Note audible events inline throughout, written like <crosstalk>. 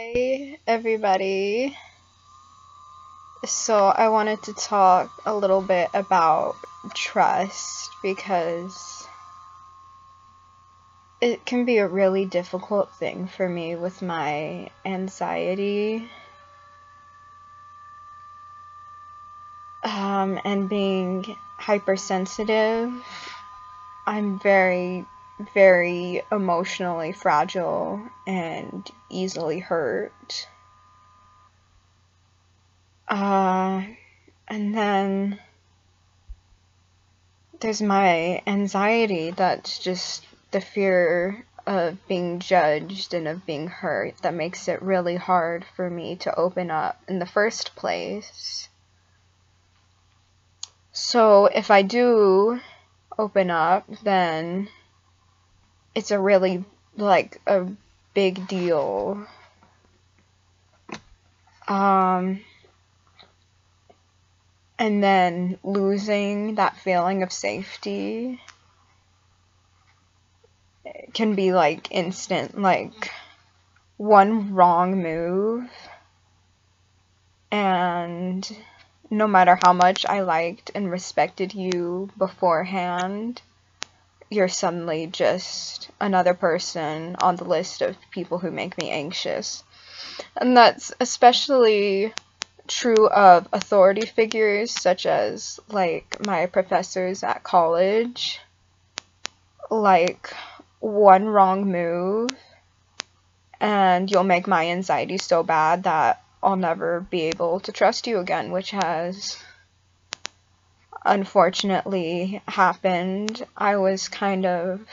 Hi, everybody. So, I wanted to talk a little bit about trust because it can be a really difficult thing for me with my anxiety. Um, and being hypersensitive. I'm very very emotionally fragile and easily hurt. Uh, and then there's my anxiety that's just the fear of being judged and of being hurt that makes it really hard for me to open up in the first place. So if I do open up, then it's a really like a big deal. Um, and then losing that feeling of safety can be like instant, like one wrong move, and no matter how much I liked and respected you beforehand, you're suddenly just another person on the list of people who make me anxious. And that's especially true of authority figures such as like my professors at college. Like one wrong move and you'll make my anxiety so bad that I'll never be able to trust you again, which has unfortunately happened, I was kind of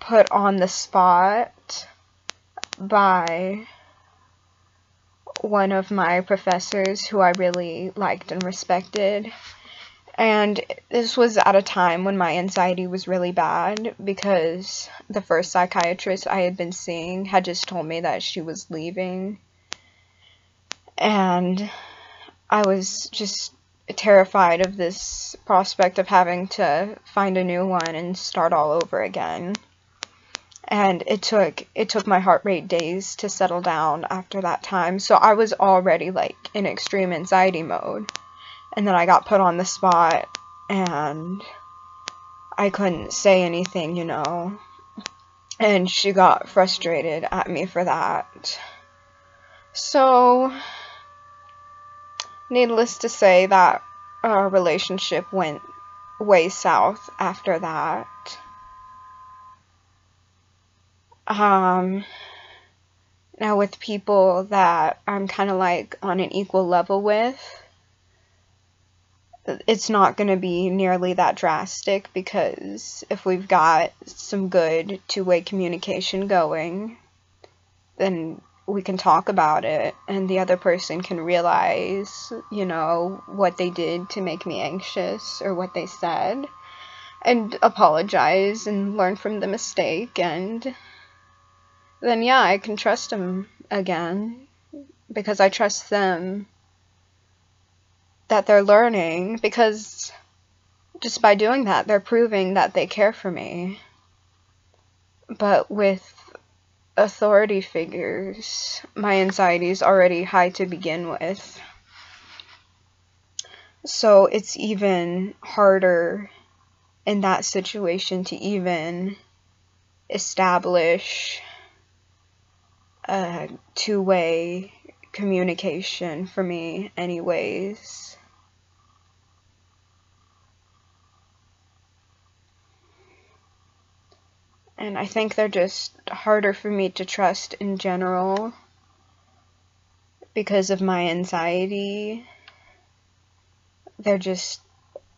put on the spot by one of my professors who I really liked and respected. And this was at a time when my anxiety was really bad because the first psychiatrist I had been seeing had just told me that she was leaving. And I was just terrified of this prospect of having to find a new one and start all over again. And it took it took my heart rate days to settle down after that time. So I was already like in extreme anxiety mode. And then I got put on the spot and I couldn't say anything, you know. And she got frustrated at me for that. So needless to say, that our relationship went way south after that. Um, now, with people that I'm kind of like on an equal level with, it's not going to be nearly that drastic because if we've got some good two way communication going, then we can talk about it and the other person can realize, you know, what they did to make me anxious or what they said and apologize and learn from the mistake and then yeah, I can trust them again because I trust them that they're learning because just by doing that, they're proving that they care for me. But with authority figures, my anxiety is already high to begin with. So it's even harder in that situation to even establish a two way communication for me, anyways. And I think they're just harder for me to trust in general because of my anxiety. They're just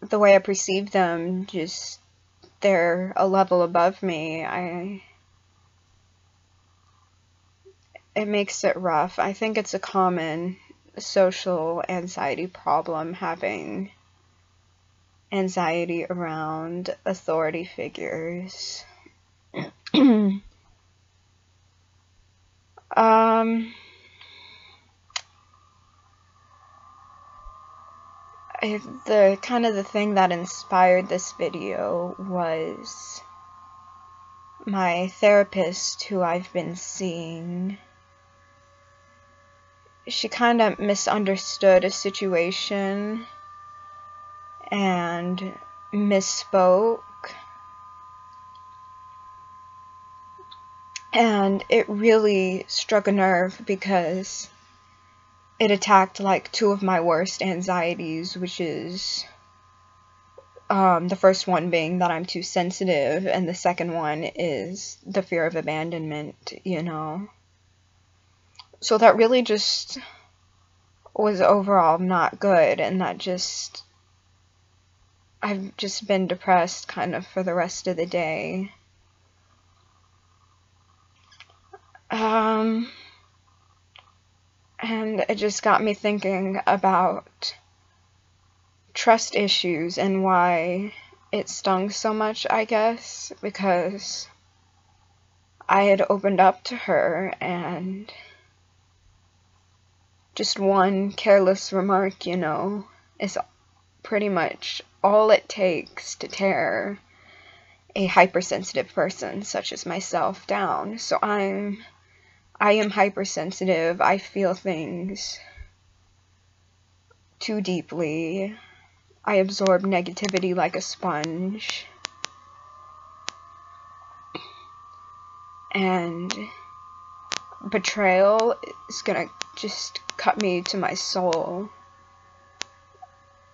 the way I perceive them, just they're a level above me. I it makes it rough. I think it's a common social anxiety problem having anxiety around authority figures. <clears throat> um, the kind of the thing that inspired this video was my therapist who I've been seeing. She kind of misunderstood a situation and misspoke and it really struck a nerve because it attacked like two of my worst anxieties which is um, the first one being that I'm too sensitive, and the second one is the fear of abandonment, you know. So that really just was overall not good, and that just. I've just been depressed kind of for the rest of the day. Um, and it just got me thinking about trust issues and why it stung so much, I guess, because I had opened up to her and just one careless remark, you know, is pretty much all it takes to tear a hypersensitive person such as myself down. So I'm I am hypersensitive. I feel things too deeply. I absorb negativity like a sponge. And betrayal is gonna just cut me to my soul.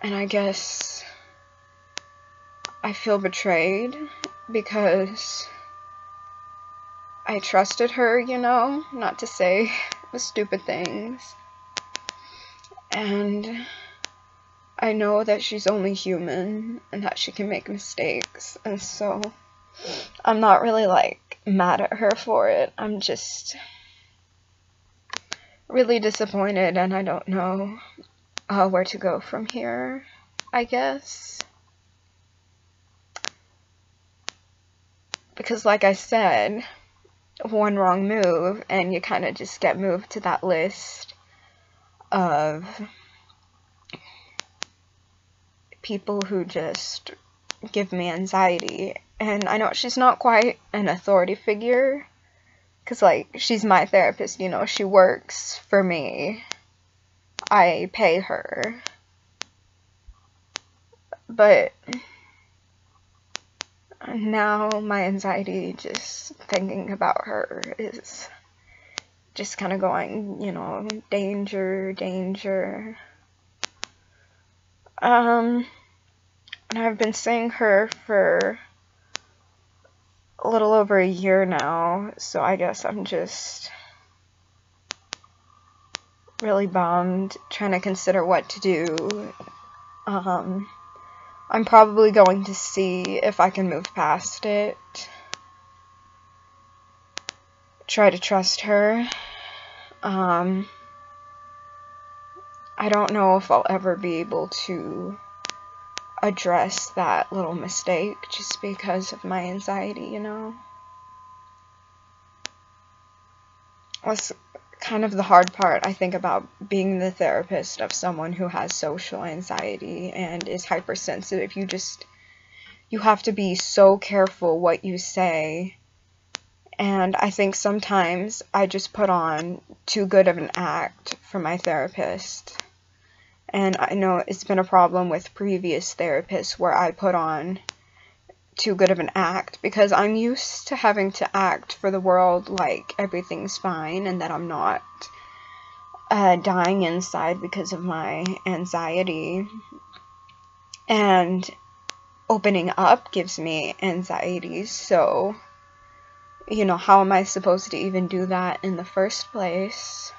And I guess I feel betrayed because I trusted her, you know, not to say the stupid things. And I know that she's only human and that she can make mistakes, and so I'm not really like mad at her for it. I'm just really disappointed, and I don't know uh, where to go from here, I guess. Because, like I said, one wrong move, and you kind of just get moved to that list of people who just give me anxiety. And I know she's not quite an authority figure, because, like, she's my therapist, you know, she works for me. I pay her. But now my anxiety just thinking about her is just kind of going, you know, danger, danger. Um, and I've been seeing her for a little over a year now, so I guess I'm just really bummed, trying to consider what to do. Um, I'm probably going to see if I can move past it. Try to trust her. Um, I don't know if I'll ever be able to address that little mistake just because of my anxiety, you know. What's kind of the hard part, I think, about being the therapist of someone who has social anxiety and is hypersensitive. You just, you have to be so careful what you say. And I think sometimes I just put on too good of an act for my therapist. And I know it's been a problem with previous therapists where I put on too good of an act because I'm used to having to act for the world like everything's fine and that I'm not uh, dying inside because of my anxiety. And opening up gives me anxiety, so, you know, how am I supposed to even do that in the first place?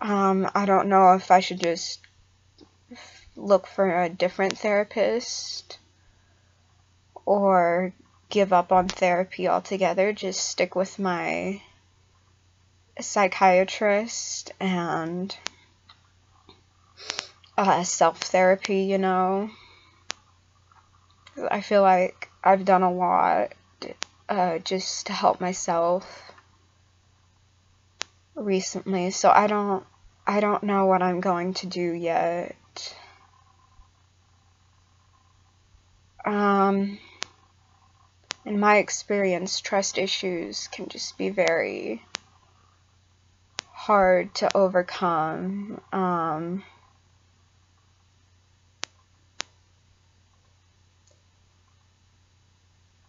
Um, I don't know if I should just look for a different therapist or give up on therapy altogether, just stick with my psychiatrist and uh, self therapy, you know. I feel like I've done a lot uh, just to help myself recently, so I don't I don't know what I'm going to do yet. Um, in my experience, trust issues can just be very hard to overcome. Um,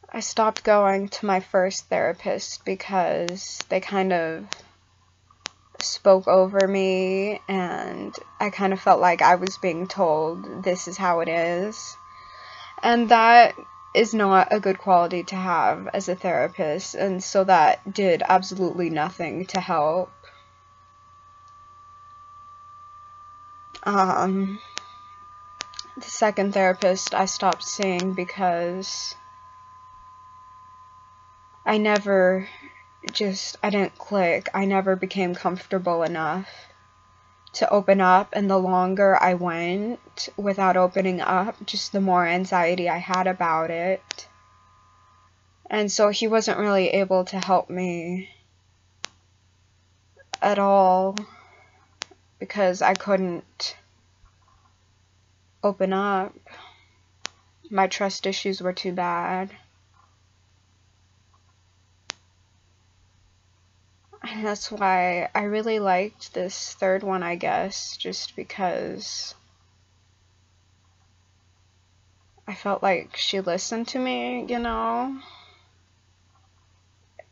I stopped going to my first therapist because they kind of spoke over me and I kind of felt like I was being told this is how it is. And that is not a good quality to have as a therapist, and so that did absolutely nothing to help. Um, the second therapist I stopped seeing because I never just, I didn't click. I never became comfortable enough to open up, and the longer I went without opening up, just the more anxiety I had about it. And so he wasn't really able to help me at all because I couldn't open up. My trust issues were too bad. And that's why I really liked this third one, I guess, just because I felt like she listened to me, you know,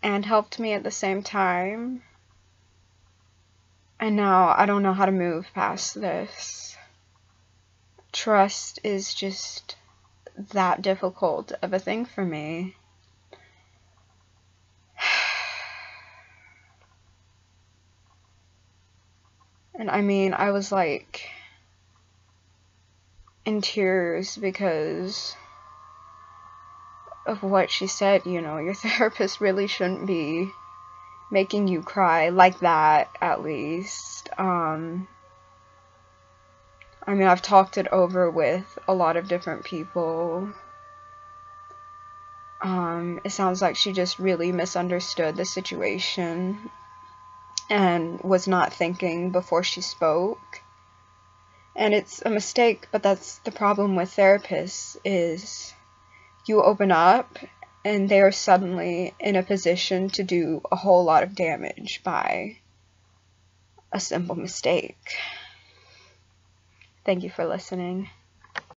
and helped me at the same time. And now I don't know how to move past this. Trust is just that difficult of a thing for me. And I mean, I was like in tears because of what she said. You know, your <laughs> therapist really shouldn't be making you cry like that, at least. Um, I mean, I've talked it over with a lot of different people. Um, it sounds like she just really misunderstood the situation and was not thinking before she spoke. And it's a mistake, but that's the problem with therapists is you open up and they are suddenly in a position to do a whole lot of damage by a simple mistake. Thank you for listening.